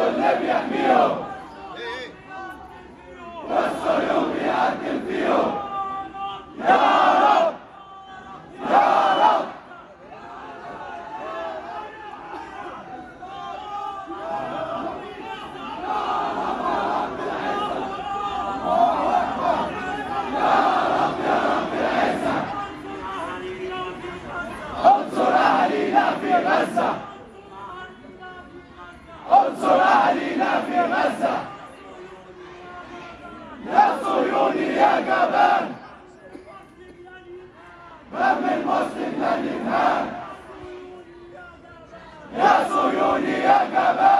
عبد الله بيحميهم والسيوف بيعدل فيهم يا رب يا رب Yeah. أهلنا في غزة يا صهيوني يا جبان دم المسلم لن ينهان يا صهيوني يا جبان